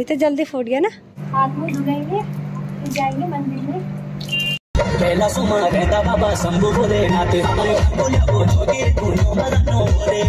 इतने जल्दी फूट गया ना। हाथ मुँह धुलेंगे फिर जाएँगे मंदिर में। पहला सुमा कहता बाबा शंभु भोलेनाथ हमारे बोले वो जोगी तू मदनो बोले।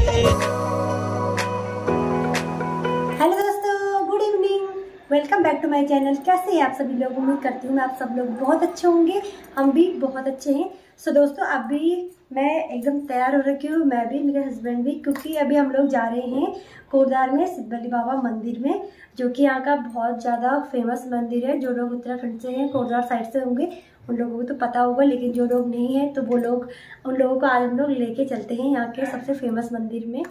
हेलो दोस्तों good evening welcome back to my channel कैसे हैं आप सभी लोग? उम्मीद करती हूँ मैं आप सब लोग बहुत अच्छे होंगे। हम भी बहुत अच्छे हैं। सो so, दोस्तों अभी मैं एकदम तैयार हो रखी हूँ। मैं भी, मेरे हस्बैंड भी, क्योंकि अभी हम लोग जा रहे हैं कोरदार में सिद्धली बाबा मंदिर में, जो कि यहाँ का बहुत ज़्यादा फ़ेमस मंदिर है। जो लोग उत्तराखंड से हैं, कोरदार साइड से होंगे, उन लोगों को तो पता होगा, लेकिन जो लोग नहीं हैं तो वो लोग, उन लोगों को आज हम लोग लेके चलते हैं यहाँ के सबसे फ़ेमस मंदिर में।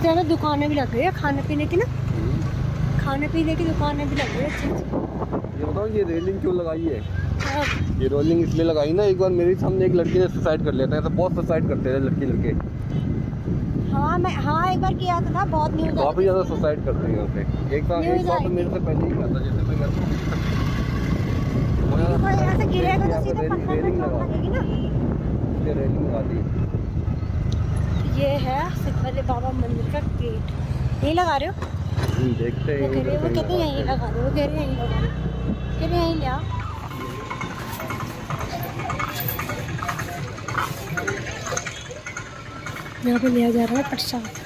अब ज़्यादा दुकानें भी लग गई है खाने पीने की ना। खाने पीने की दुकानें भी लग गई अच्छी ये बताओ ये रेलिंग क्यों लगाई है? हाँ, ये रोलिंग इसलिए लगाई ना एक बार मेरे सामने एक लड़की ने सुसाइड कर लिया था ऐसा बहुत सुसाइड करते हैं लड़की लड़के। हाँ मैं हाँ एक बार किया था ना बहुत न्यूज़ काफ़ी ज़्यादा सुसाइड करते हैं यहाँ पे एक बार एक बार तो मेरे से पहले ही था जैसे मैं ऐसे गिरेगा तो रेलिंग लगा दी। ये है सिद्धवली बाबा मंदिर का गेट। यही लगा रहे हो? देखते हैं वो कहते हैं यहीं लगा लगा रहे हो कह रहे यहीं लगा रहे कह रहे यहीं लिया यहाँ पे लिया जा रहा है प्रसाद।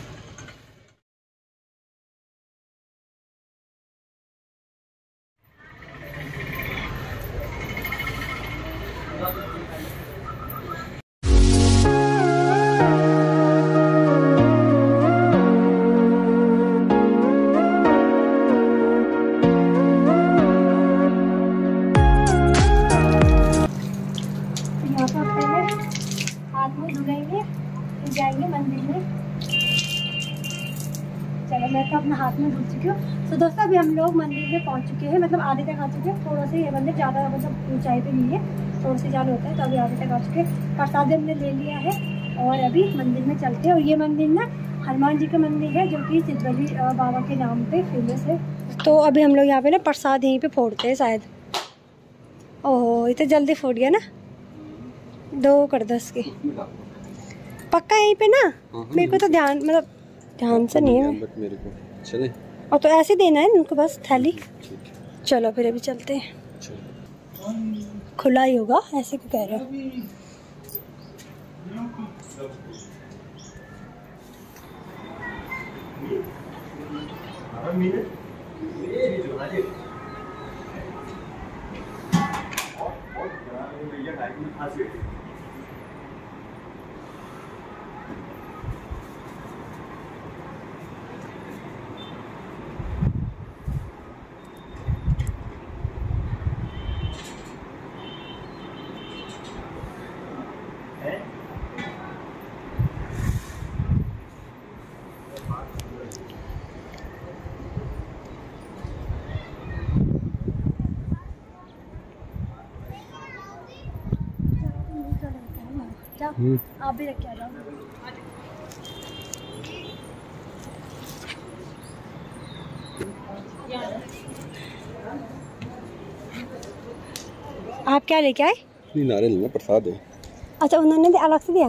अपना हाथ में धुल चुकी हूँ। तो दोस्तों अभी हम लोग मंदिर में पहुँच चुके हैं। मतलब आधे तक आ चुके हैं। थोड़ा सा ये मंदिर ज़्यादा मतलब ऊंचाई पे नहीं है। थोड़ा सा जाना होता है तो अभी आधे तक आ चुके हैं। प्रसाद हमने ले लिया है और अभी मंदिर में चलते हैं। और ये मंदिर ना हनुमान जी का मंदिर है जो कि सिद्धवली बाबा के नाम पे फ़ेमस है। तो अभी हम लोग यहाँ पे ना प्रसाद यहीं पे फोड़ते हैं शायद। ओहो इतने जल्दी फूट गया ना। दो कर दस के। पक्का यहीं पे ना? हाँ, मेरे को तो ध्यान मतलब ध्यान से नहीं है। चले। और तो ऐसे देना है इनको बस थैली। चलो फिर अभी चलते हैं। खुला ही होगा ऐसे क्यों कह रहे हो? जाओ हम्म। आप भी रख के आ जाओ। आप क्या लेके आए? नहीं नारियल ना प्रसाद है। अच्छा उन्होंने भी अलग से दिया?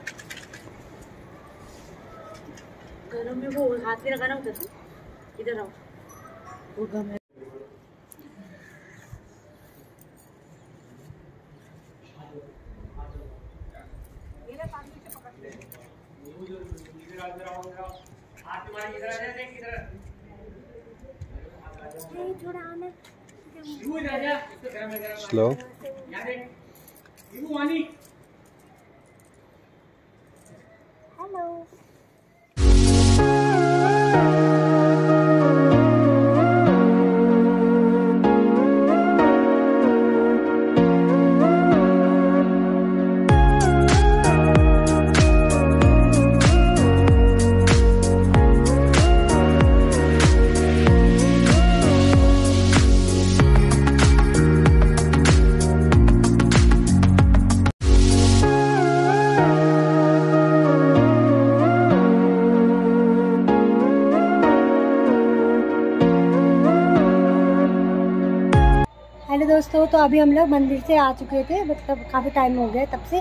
में वो हाथ में लगाना होता था। इधर आओ। वो गम है स्लो हेलो Música हेलो दोस्तों तो अभी हम लोग मंदिर से आ चुके थे मतलब काफ़ी टाइम हो गया तब से।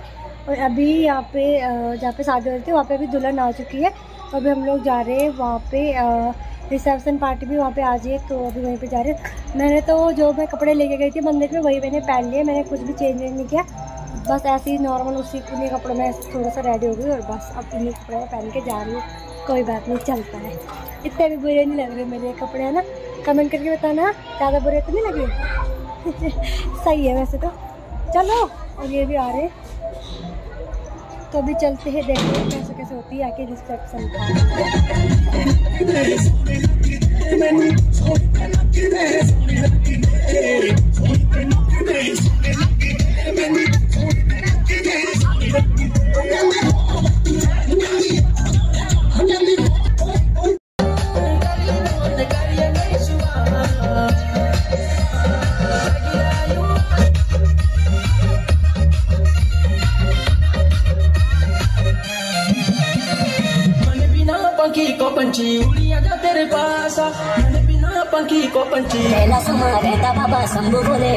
और अभी यहाँ पे जहाँ पे शादी हो रही थी, वहाँ पे अभी दुल्हन आ चुकी है। तो अभी हम लोग जा रहे हैं, वहाँ पे रिसेप्शन पार्टी भी वहाँ पे आ जाए तो अभी वहीं पे जा रहे हैं। मैंने तो जो मैं कपड़े लेके गई थी मंदिर में, वही मैंने पहन लिए, मैंने कुछ भी चेंज नहीं किया। बस ऐसे ही नॉर्मल उसी उन्हीं कपड़ों में थोड़ा सा रेडी हो गई और बस अब इन्हीं कपड़े पहन के जा रही हूँ। कोई बात नहीं, चलता है। इतने भी बुरे नहीं लग रहे मेरे कपड़े, है ना? कमेंट करके बताना, ज़्यादा बुरे तो नहीं लगे? सही है वैसे तो। चलो, और ये भी आ रहे तो अभी चलते हैं, देखते हैं कैसे कैसे होती है आके रिसेप्शन पंछी उड़िया जा तेरे पास। बिना पंखी को पंछी बाबा शंभु भोले